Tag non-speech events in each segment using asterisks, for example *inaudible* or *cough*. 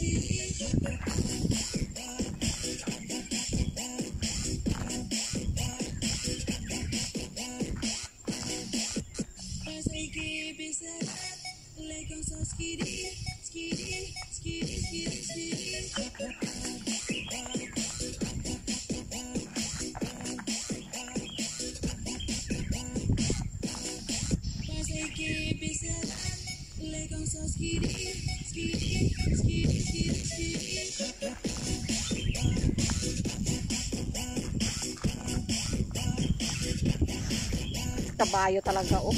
Thank you. Kabayo talaga oh.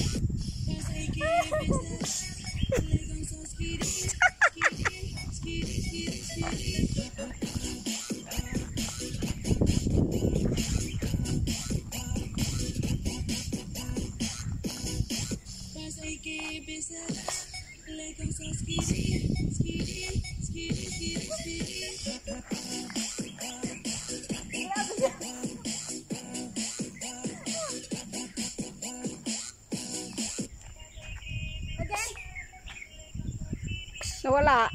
Nawala.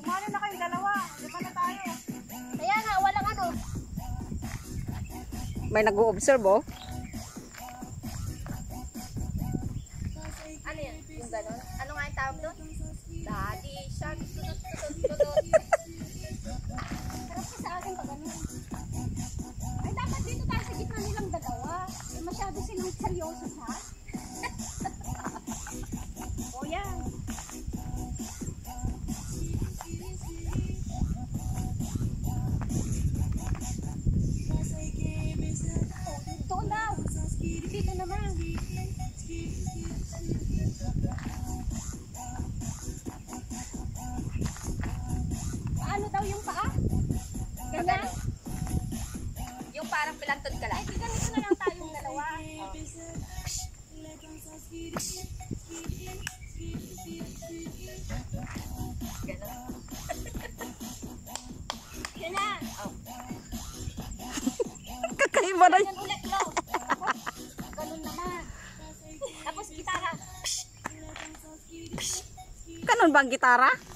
Kumano na kayong dalawa. Lima na tayo. Kaya nga, walang ano. May nag-o-observe oh. Ano yun? Yung ganon? Ano nga yung tawag doon? Daddy shark. Tutut, tutut, tutut. *laughs* Sarap ka sa akin pag ganun. Ay, dapat dito tayo sa gitna nilang dalawa. Eh, masyado silang seryoso sa. Parang pilantod ka lang? Ay, ganito na lang tayong dalawa. Oh. Ganon. Yan na. Oh. Kakaiba na Ganyan ulit, Lo. Ganun naman. Tapos, gitara. Kanon bang gitara?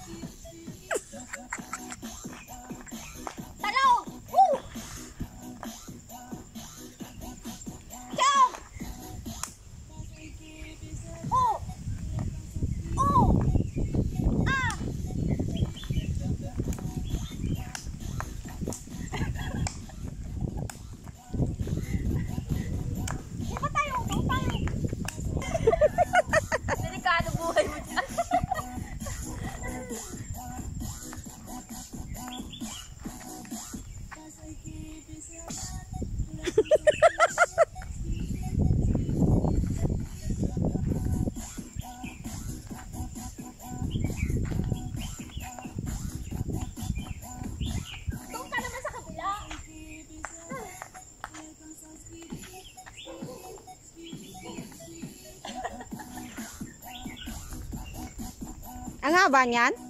Ang haba niyan?